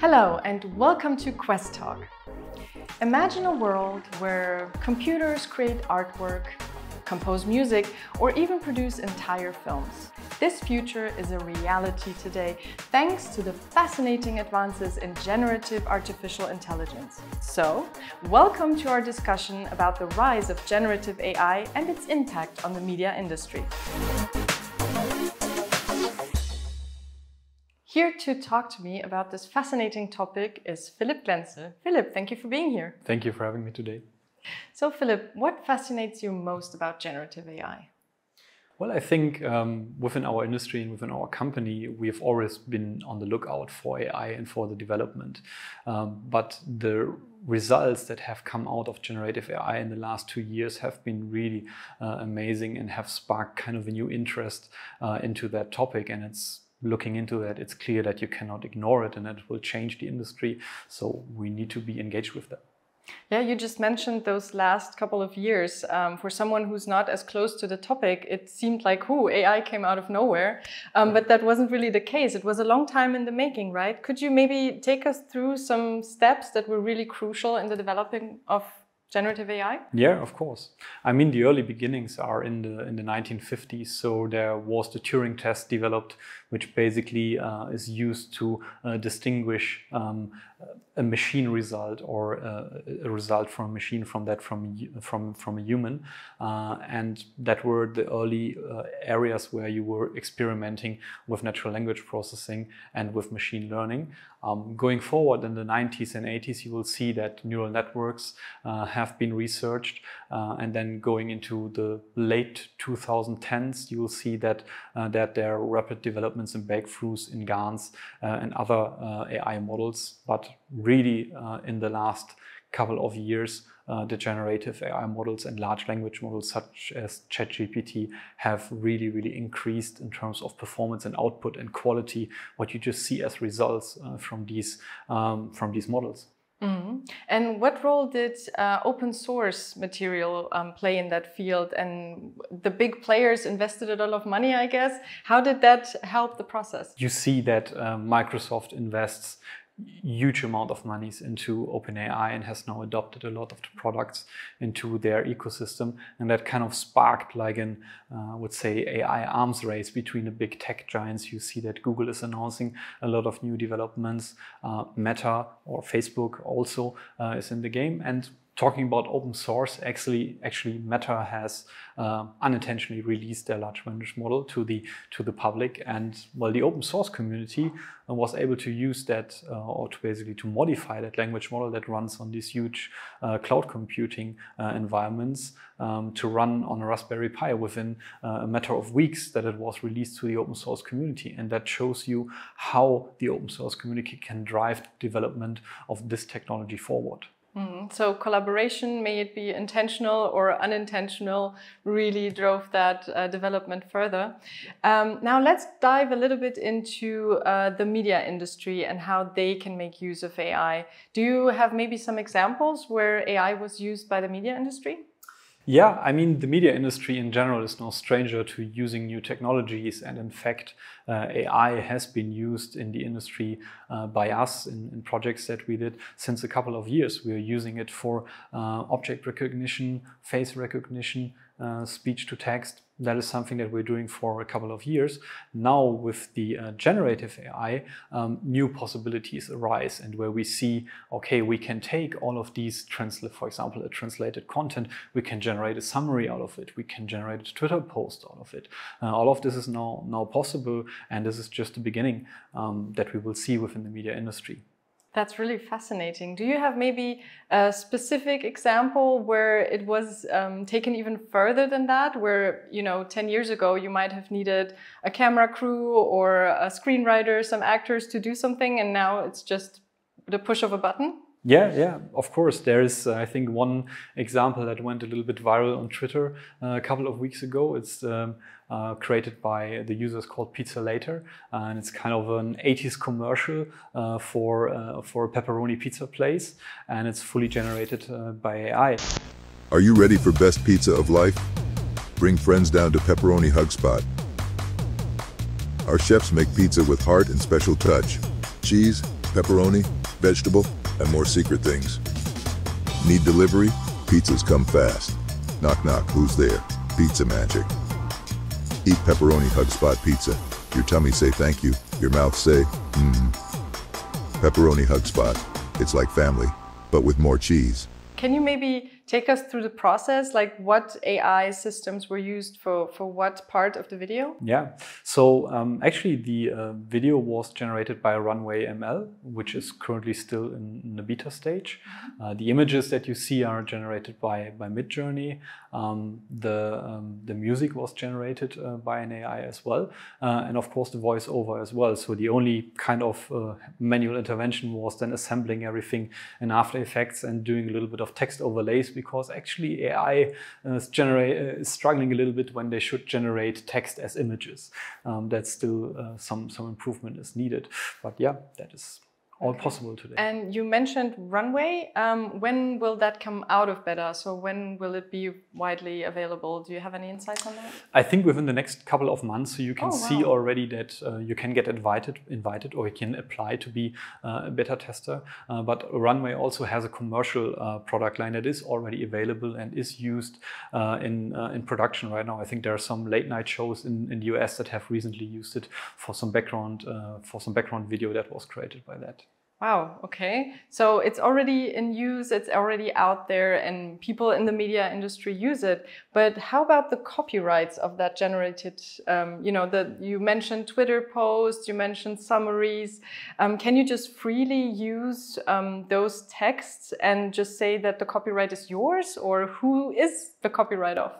Hello and welcome to Qvest Talk. Imagine a world where computers create artwork, compose music, or even produce entire films. This future is a reality today thanks to the fascinating advances in generative artificial intelligence. So, welcome to our discussion about the rise of generative AI and its impact on the media industry. Here to talk to me about this fascinating topic is Philipp Glänzel. Philipp, thank you for being here. Thank you for having me today. So, Philipp, what fascinates you most about generative AI? Well, I think um, within our industry and within our company, we have always been on the lookout for AI and for the development. Um, but the results that have come out of generative AI in the last two years have been really uh, amazing and have sparked kind of a new interest uh, into that topic. And it's looking into that, it's clear that you cannot ignore it and it will change the industry. So we need to be engaged with that. Yeah, you just mentioned those last couple of years. Um, for someone who's not as close to the topic, it seemed like, whoo, AI came out of nowhere. Um, but that wasn't really the case. It was a long time in the making, right? Could you maybe take us through some steps that were really crucial in the developing of generative AI? Yeah, of course. I mean, the early beginnings are in the in the 1950s. So there was the Turing test developed, which basically uh, is used to uh, distinguish um, a machine result or a, a, result from a machine from that from from from a human, uh, and that were the early uh, areas where you were experimenting with natural language processing and with machine learning. Um, going forward in the 90s and 80s, you will see that neural networks uh, have been researched, uh, and then going into the late 2010s, you will see that uh, that there are rapid developments and breakthroughs in GANs uh, and other AI models, but really uh, in the last couple of years, uh, the generative AI models and large language models such as ChatGPT have really, really increased in terms of performance and output and quality. What you just see as results uh, from these um, from these models. Mm -hmm. And what role did uh, open source material um, play in that field? And the big players invested a lot of money, I guess. How did that help the process? You see that uh, Microsoft invests huge amount of monies into OpenAI and has now adopted a lot of the products into their ecosystem. And that kind of sparked like an, uh, I would say, AI arms race between the big tech giants. You see that Google is announcing a lot of new developments. Uh, Meta or Facebook also uh, is in the game. And talking about open source, actually, actually Meta has uh, unintentionally released their large language model to the to the public, and well, the open source community uh, was able to use that uh, or to basically to modify that language model that runs on these huge uh, cloud computing uh, environments um, to run on a Raspberry Pi within a matter of weeks that it was released to the open source community, and that shows you how the open source community can drive development of this technology forward. Mm. So collaboration, may it be intentional or unintentional, really drove that uh, development further. Um, now let's dive a little bit into uh, the media industry and how they can make use of AI. Do you have maybe some examples where AI was used by the media industry? Yeah, I mean, the media industry in general is no stranger to using new technologies. And in fact, uh, AI has been used in the industry uh, by us in, in, projects that we did since a couple of years. We are using it for uh, object recognition, face recognition, uh, speech to text. That is something that we're doing for a couple of years. Now, with the uh, generative AI, um, new possibilities arise, and where we see, okay, we can take all of these, translate, for example, a translated content, we can generate a summary out of it, we can generate a Twitter post out of it. Uh, all of this is now now possible, and this is just the beginning um, that we will see within the media industry. That's really fascinating. Do you have maybe a specific example where it was um, taken even further than that? Where, you know, 10 years ago, you might have needed a camera crew or a screenwriter, some actors to do something, and now it's just the push of a button? Yeah, yeah, of course. There is, uh, I think, one example that went a little bit viral on Twitter uh, a couple of weeks ago. It's um, uh, created by the users called Pizza Later, and it's kind of an 80s commercial uh, for uh, for a pepperoni pizza place, and it's fully generated by AI. Are you ready for best pizza of life? Bring friends down to Pepperoni Hug Spot. Our chefs make pizza with heart and special touch. Cheese, pepperoni, vegetable, and more secret things. Need delivery? Pizzas come fast. Knock knock, who's there? Pizza magic. Eat pepperoni hug spot pizza. Your tummy say thank you. Your mouth say, mmm. Pepperoni hug spot. It's like family, but with more cheese. Can you maybe take us through the process like what ai systems were used for for what part of the video? Yeah. So um, actually the uh, video was generated by runway ml which is currently still in, in the beta stage. Mm-hmm. uh, the images that you see are generated by by midjourney. Um, the um, the music was generated uh, by an ai as well uh, and of course the voiceover as well. So the only kind of uh, manual intervention was then assembling everything in after effects and doing a little bit of text overlays because actually AI is, generate, uh, is struggling a little bit when they should generate text as images. Um, that's still uh, some, some improvement is needed. But yeah, that is all okay. possible today. And you mentioned Runway. Um, when will that come out of beta? So when will it be widely available? Do you have any insights on that? I think within the next couple of months, so you can oh, wow. see already that uh, you can get invited, invited, or you can apply to be uh, a beta tester. Uh, but Runway also has a commercial uh, product line that is already available and is used uh, in uh, in production right now. I think there are some late night shows in, in the US that have recently used it for some background for some background video that was created by that. Wow, okay. So it's already in use, it's already out there, and people in the media industry use it. But how about the copyrights of that generated? Um, you know, the, you mentioned Twitter posts, you mentioned summaries. Um, can you just freely use um, those texts and just say that the copyright is yours, or who is the copyright of?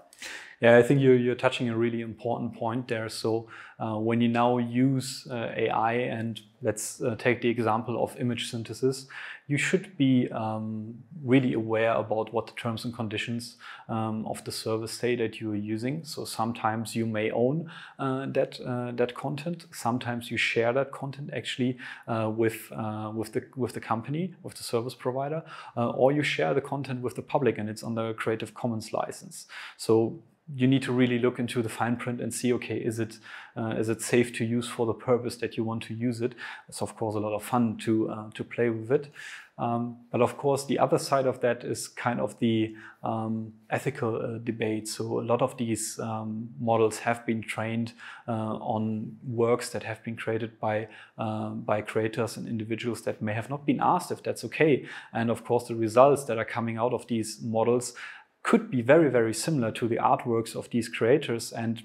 Yeah, I think you're, you're touching a really important point there. So uh, when you now use uh, AI and let's uh, take the example of image synthesis, you should be um, really aware about what the terms and conditions um, of the service say that you are using. So sometimes you may own uh, that uh, that content. Sometimes you share that content actually uh, with with the with the company, with the service provider, or you share the content with the public, and it's under a Creative Commons license. So you need to really look into the fine print and see, okay, is it uh, is it safe to use for the purpose that you want to use it? It's of course a lot of fun to uh, to play with it. Um, but of course, the other side of that is kind of the um, ethical uh, debate. So a lot of these um, models have been trained uh, on works that have been created by uh, by creators and individuals that may have not been asked if that's okay. And of course, the results that are coming out of these models could be very, very similar to the artworks of these creators and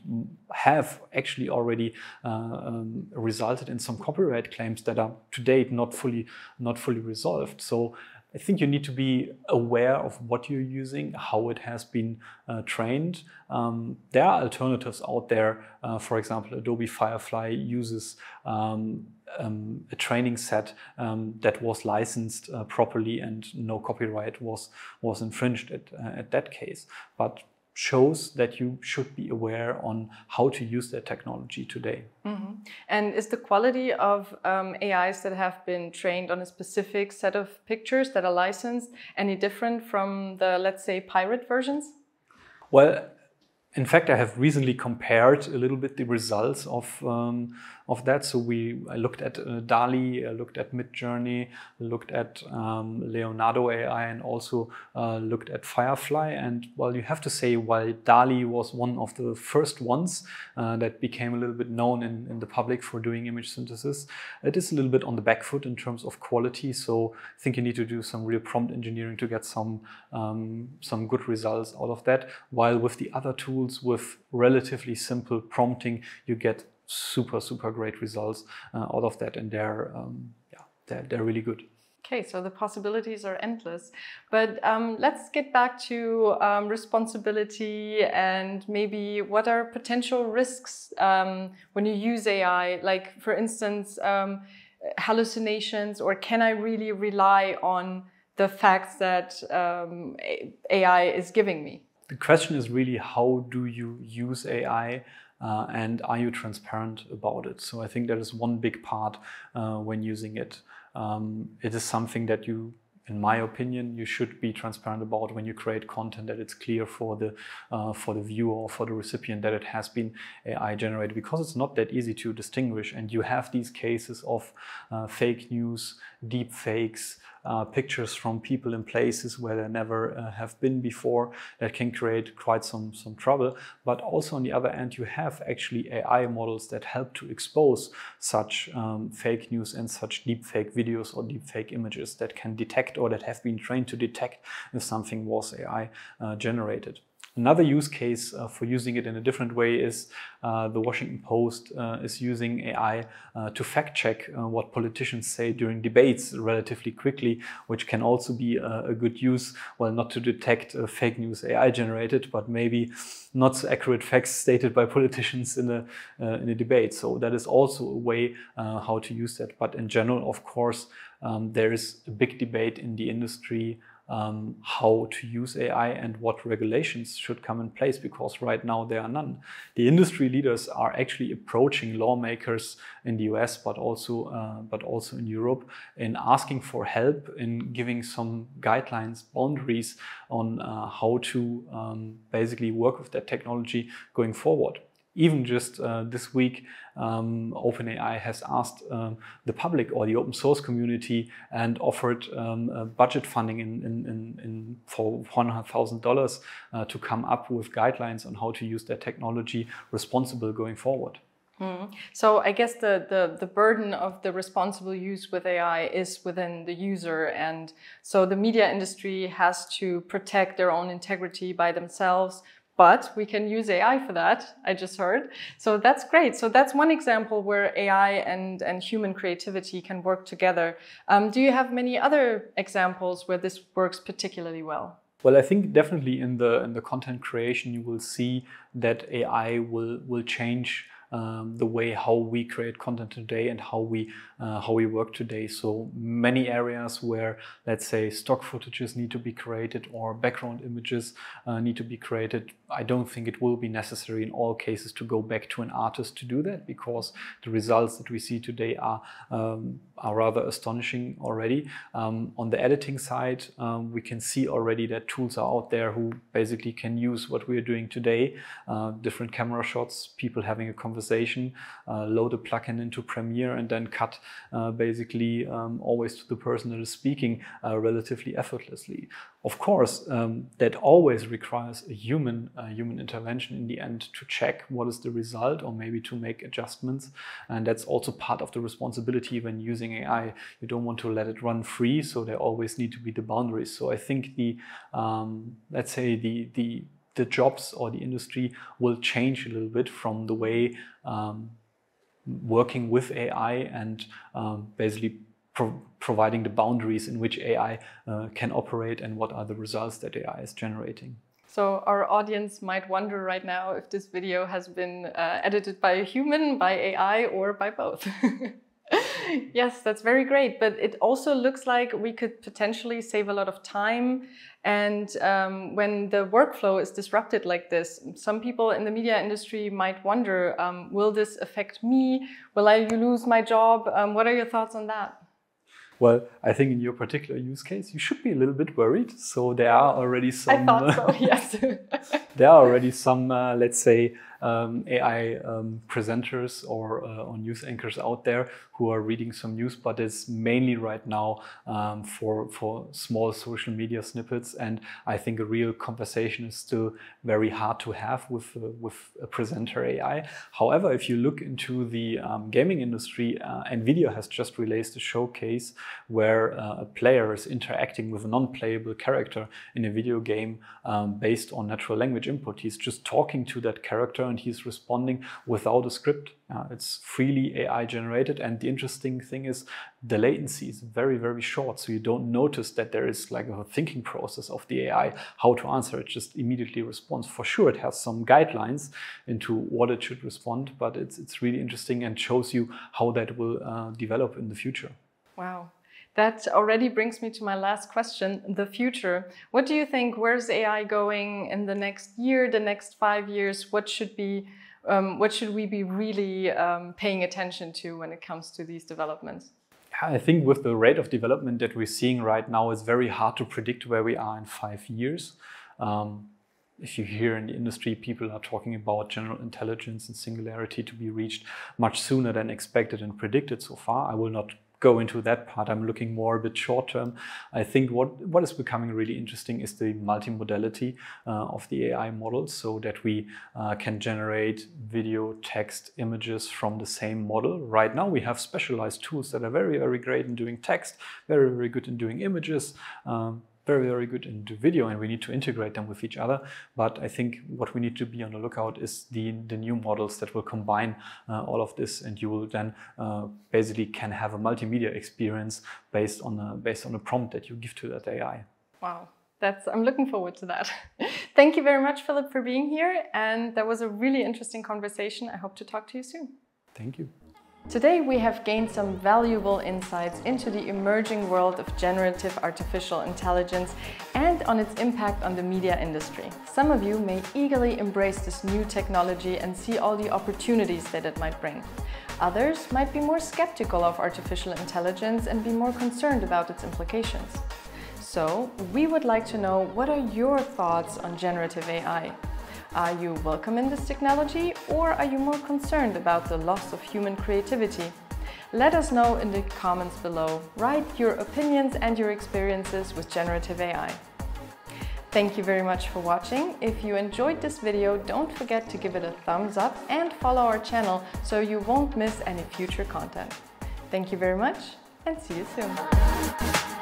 have actually already uh, um, resulted in some copyright claims that are to date not fully, not fully resolved. So I think you need to be aware of what you're using, how it has been uh, trained. Um, there are alternatives out there. Uh, for example, Adobe Firefly uses um, um, a training set um, that was licensed uh, properly and no copyright was was infringed at, uh, at that case. But shows that you should be aware on how to use that technology today. Mm -hmm. And is the quality of um, AIs that have been trained on a specific set of pictures that are licensed any different from the, let's say, pirate versions? Well, in fact, I have recently compared a little bit the results of um, of that. So we I looked at uh, DALL-E, I looked at Midjourney, looked at um, Leonardo AI, and also uh, looked at Firefly. And well, you have to say, while DALL-E was one of the first ones uh, that became a little bit known in, in the public for doing image synthesis, it is a little bit on the back foot in terms of quality. So I think you need to do some real prompt engineering to get some um, some good results out of that. While with the other tools, with relatively simple prompting, you get super super great results uh, out of that, and they're um, yeah they're, they're really good. Okay, so the possibilities are endless. But um, let's get back to um, responsibility and maybe what are potential risks um, when you use AI? Like, for instance, um, hallucinations, or can I really rely on the facts that um, AI is giving me? The question is really how do you use AI uh, and are you transparent about it? So I think that is one big part uh, when using it. Um, it is something that you in my opinion, you should be transparent about when you create content that it's clear for the uh, for the viewer or for the recipient that it has been AI generated because it's not that easy to distinguish. And you have these cases of uh, fake news, deep fakes, uh, pictures from people in places where they never uh, have been before that can create quite some, some trouble. But also on the other end, you have actually AI models that help to expose such um, fake news and such deep fake videos or deep fake images that can detect or that have been trained to detect if something was AI uh, generated. Another use case uh, for using it in a different way is uh, the Washington Post uh, is using AI uh, to fact check uh, what politicians say during debates relatively quickly, which can also be a, a good use, well, not to detect uh, fake news AI generated, but maybe not so accurate facts stated by politicians in a, in a debate. So that is also a way how to use that. But in general, of course, um, there is a big debate in the industry um, how to use AI and what regulations should come in place because right now there are none. The industry leaders are actually approaching lawmakers in the US but also uh, but also in Europe in asking for help in giving some guidelines, boundaries on uh, how to um, basically work with that technology going forward even just uh, this week, um, OpenAI has asked um, the public or the open source community and offered um, budget funding in, in, in, in for $100,000 uh, to come up with guidelines on how to use their technology responsible going forward. Mm. So I guess the, the, the burden of the responsible use with AI is within the user. And so the media industry has to protect their own integrity by themselves, but we can use AI for that, I just heard. So that's great. So that's one example where AI and, and human creativity can work together. Um, do you have many other examples where this works particularly well? Well, I think definitely in the in the content creation, you will see that AI will will change um, the way how we create content today and how we uh, how we work today. So many areas where let's say stock footages need to be created or background images uh, need to be created. I don't think it will be necessary in all cases to go back to an artist to do that because the results that we see today are um, are rather astonishing already. Um, on the editing side, um, we can see already that tools are out there who basically can use what we are doing today, uh, different camera shots, people having a conversation, uh, load a plugin into Premiere and then cut uh, basically um, always to the person that is speaking uh, relatively effortlessly. Of course, um, that always requires a human, human intervention in the end to check what is the result or maybe to make adjustments. And that's also part of the responsibility when using AI. You don't want to let it run free, so there always need to be the boundaries. So I think the, um, let's say the, the, the jobs or the industry will change a little bit from the way um, working with AI and um, basically pro providing the boundaries in which AI uh, can operate and what are the results that AI is generating. So our audience might wonder right now if this video has been uh, edited by a human, by AI, or by both. yes, that's very great. But it also looks like we could potentially save a lot of time. And um, when the workflow is disrupted like this, some people in the media industry might wonder, um, will this affect me? Will I lose my job? Um, what are your thoughts on that? Well, I think in your particular use case, you should be a little bit worried. So there are already some. I thought so. Yes. there are already some, uh, let's say, um, AI um, presenters or, uh, or news anchors out there who are reading some news, but it's mainly right now um, for, for small social media snippets. And I think a real conversation is still very hard to have with, uh, with a presenter AI. However, if you look into the um, gaming industry, uh, NVIDIA has just released a showcase where uh, a player is interacting with a non-playable character in a video game um, based on natural language input. He's just talking to that character and he's responding without a script. Uh, it's freely AI generated. And the interesting thing is the latency is very, very short. So you don't notice that there is like a thinking process of the AI, how to answer. It just immediately responds. For sure, it has some guidelines into what it should respond, but it's, it's really interesting and shows you how that will uh, develop in the future. Wow. That already brings me to my last question, the future. What do you think, where's AI going in the next year, the next five years? What should be, um, what should we be really um, paying attention to when it comes to these developments? I think with the rate of development that we're seeing right now, it's very hard to predict where we are in five years. Um, if you hear in the industry, people are talking about general intelligence and singularity to be reached much sooner than expected and predicted so far. I will not go into that part. I'm looking more a bit short term. I think what, what is becoming really interesting is the multimodality uh, of the AI models so that we uh, can generate video, text, images from the same model. Right now we have specialized tools that are very, very great in doing text, very, very good in doing images. Um, very, very good into video and we need to integrate them with each other. But I think what we need to be on the lookout is the, the new models that will combine uh, all of this and you will then uh, basically can have a multimedia experience based on, a, based on a prompt that you give to that AI. Wow. That's, I'm looking forward to that. Thank you very much, Philipp, for being here. And that was a really interesting conversation. I hope to talk to you soon. Thank you. Today we have gained some valuable insights into the emerging world of generative artificial intelligence and on its impact on the media industry. Some of you may eagerly embrace this new technology and see all the opportunities that it might bring. Others might be more skeptical of artificial intelligence and be more concerned about its implications. So, we would like to know what are your thoughts on generative AI? Are you welcoming this technology or are you more concerned about the loss of human creativity? Let us know in the comments below. Write your opinions and your experiences with generative AI. Thank you very much for watching. If you enjoyed this video, don't forget to give it a thumbs up and follow our channel so you won't miss any future content. Thank you very much and see you soon.